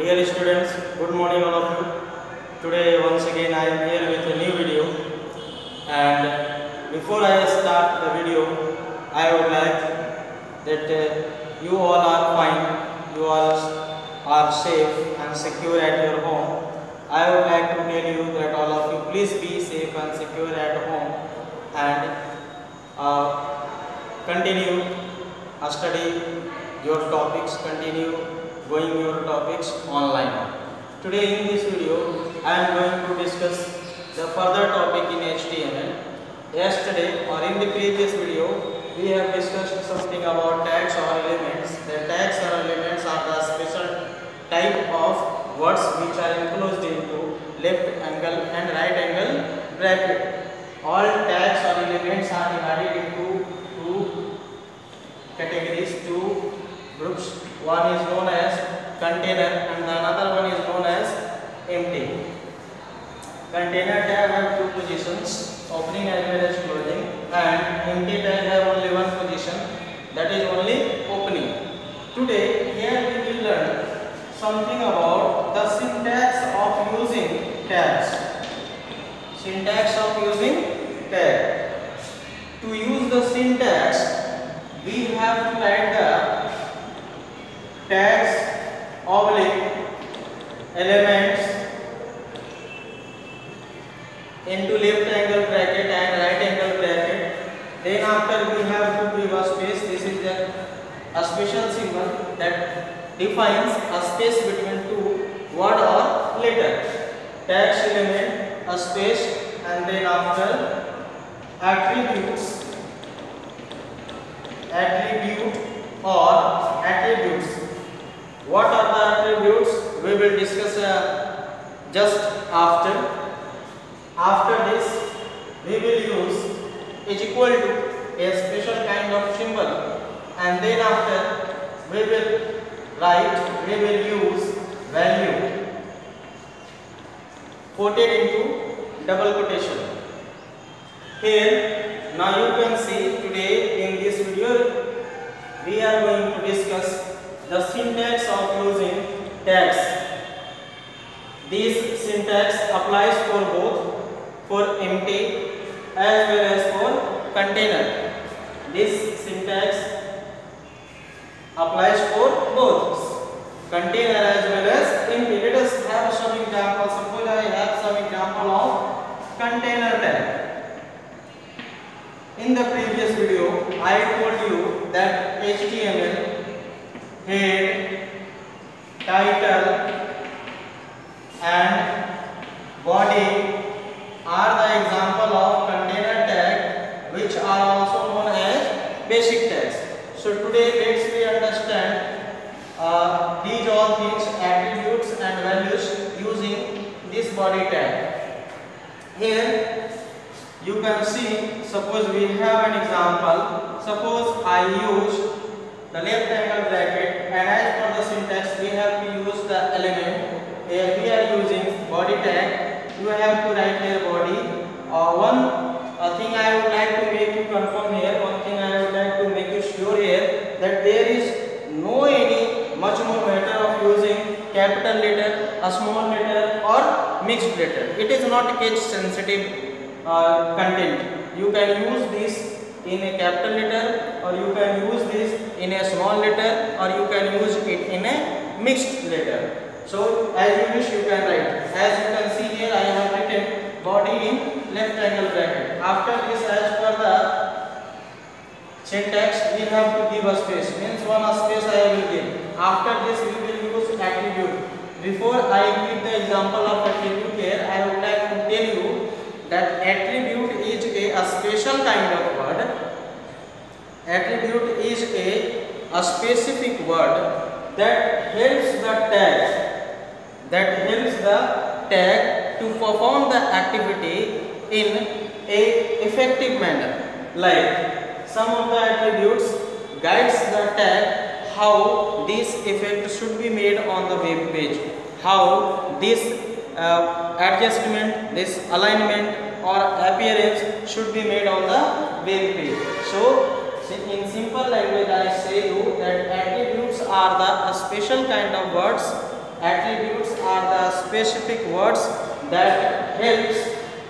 Dear students, good morning all of you. Today once again I am here with a new video and before I start the video I would like that uh, you all are fine, you all are safe and secure at your home. I would like to tell you that all of you please be safe and secure at home and uh, continue uh, study your topics, continue going your topics online. Today in this video I am going to discuss the further topic in HTML. Yesterday or in the previous video we have discussed something about tags or elements. The tags or elements are the special type of words which are enclosed into left angle and right angle bracket. All tags or elements are divided into two categories, two groups. One is known as container and the another one is known as empty. Container tag have two positions, opening as well as closing and empty tag have only one position that is only opening. Today here we will learn something about the syntax of using tags. Syntax of using tag. To use the syntax we have to add the tags oblique elements into left angle bracket and right angle bracket then after we have to give a space this is a, a special symbol that defines a space between two word or letter. Tags element a space and then after attributes. Attribute or attributes. What are the attributes? We will discuss uh, just after. After this we will use is equal to a special kind of symbol. And then after we will write we will use value. Quoted into double quotation. Here now you can see today in this video we are going to discuss the syntax of using tags. This syntax applies for both for empty as well as for container. This syntax applies for both container as well as empty. Let us have some example. Suppose I have some example of container tag. In the previous video, I told you that HTML, head, title body tag. Here you can see suppose we have an example suppose I use the left angle bracket and as for the syntax we have to use the element here we are using body tag you have to write here body uh, one uh, thing I would like to it is not case sensitive uh, content you can use this in a capital letter or you can use this in a small letter or you can use it in a mixed letter so as you wish you can write. As you can see here I have written body in left angle bracket. After this as per the syntax we have to give a space. Means one space I will give. After this we will use attribute. Before I give the example of attribute here I would like to tell you that attribute is a, a special kind of word. Attribute is a, a specific word that helps the tag that helps the tag to perform the activity in a effective manner like some of the attributes guides the tag how this effect should be made on the web page. How this uh, adjustment this alignment or appearance should be made on the web page. So in simple language I say you that attributes are the special kind of words. Attributes are the specific words that helps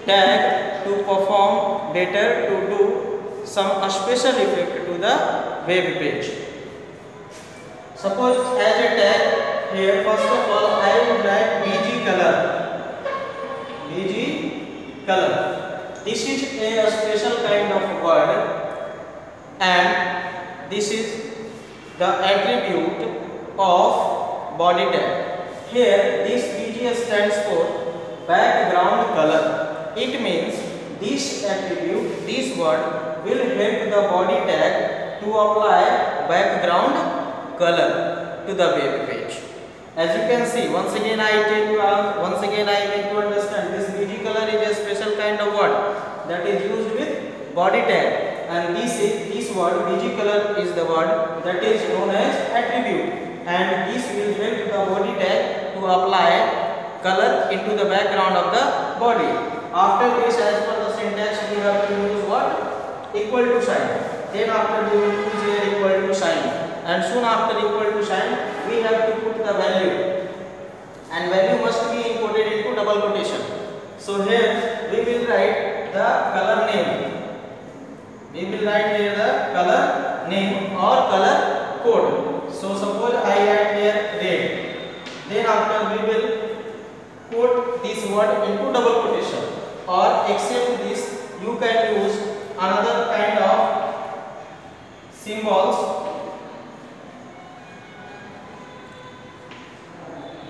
tag to perform better to do some special effect to the web page. Suppose as a tag here first of all I would write BG color. BG color. This is a special kind of word and this is the attribute of body tag. Here this BG stands for background color. It means this attribute, this word will help the body tag to apply background color to the web page. As you can see, once again I tell you, uh, once again I make you understand this BG color is a special kind of word that is used with body tag and this is this word BG color is the word that is known as attribute and this will help the body tag to apply color into the background of the body. After this as per the syntax we have to use what? Equal to sign. Then after we will use here equal to sign and soon after equal to sign we have to put the value and value must be imported into double quotation. So here we will write the color name we will write here the color name or color code. So suppose I add here red. Then after we will put this word into double quotation or except this you can use another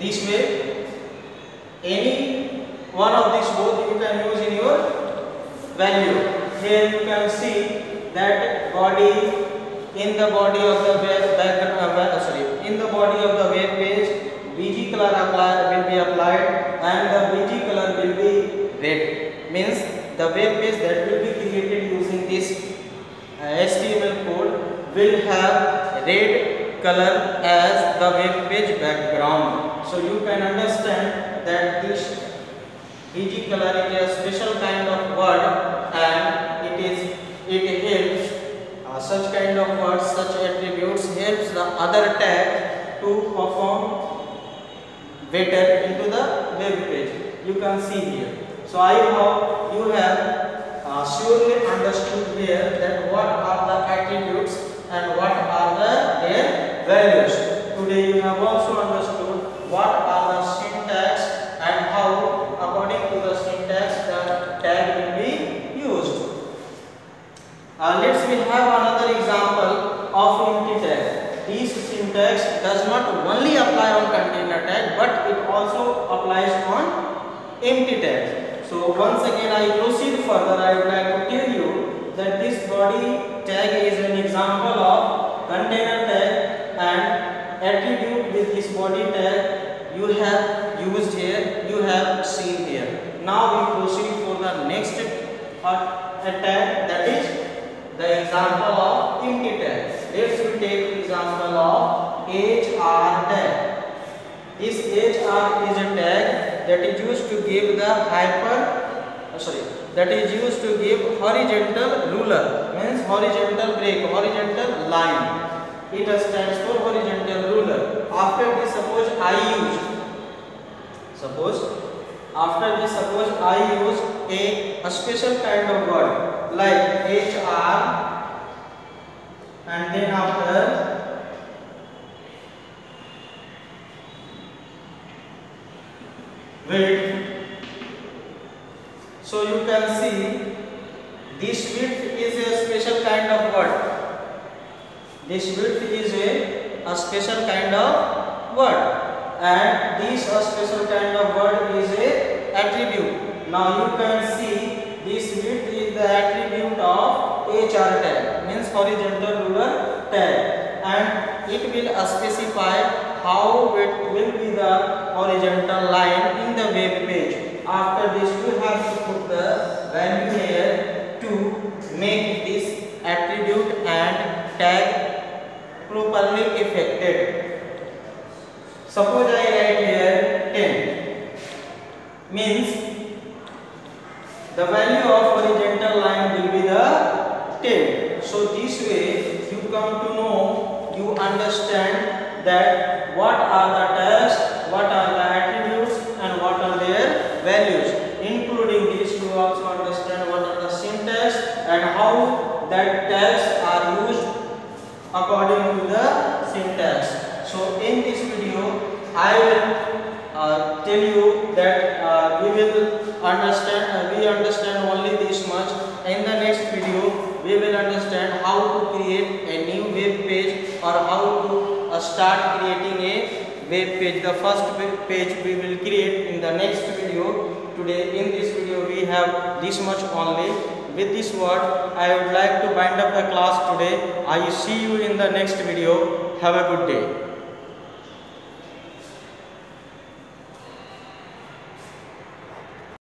this way. Any one of these both you can use in your value. Here you can see that body in the body of the web background uh, sorry in the body of the web page BG color apply, will be applied and the BG color will be red. Means the web page that will be created using this uh, HTML code will have red color as the web page background so you can understand that this BG color is a special kind of word and it is it helps uh, such kind of words such attributes helps the other tag to perform better into the web page. You can see here. So i hope you have uh, surely understood here that what are the attributes and what are the their values. Today you have also what are the syntax and how according to the syntax the tag will be used. Uh, let's we have another example of empty tag. This syntax does not only apply on container tag but it also applies on empty tag. So once again I proceed further I would like to tell you that this body tag is an example of container tag and attribute with this body tag you have used here you have seen here. Now we proceed for the next uh, tag that is the example of empty tag. Let's we take example of HR tag. This HR is a tag that is used to give the hyper uh, sorry that is used to give horizontal ruler means horizontal break horizontal line. It stands for horizontal ruler. After this suppose I use after this suppose I use a, a special kind of word like HR and then after width. So you can see this width is a special kind of word. This width is a, a special kind of word and this a special kind of word is a attribute. Now you can see this width is the attribute of HR tag means horizontal ruler tag. And it will specify how it will be the horizontal line in the web page. After this you have to put the value here to make this attribute and tag properly affected Suppose I write here 10 means the value of horizontal line will be the 10. So this way you come to know, you understand that what are the tags what are the attributes and what are their values including this you also understand what are the syntax and how that tags are used according to the syntax so in this video i will uh, tell you that uh, we will understand uh, we understand only this much. In the next video we will understand how to create a new web page or how to uh, start creating a web page. The first web page we will create in the next video. Today in this video we have this much only. With this word i would like to wind up the class today. I see you in the next video. Have a good day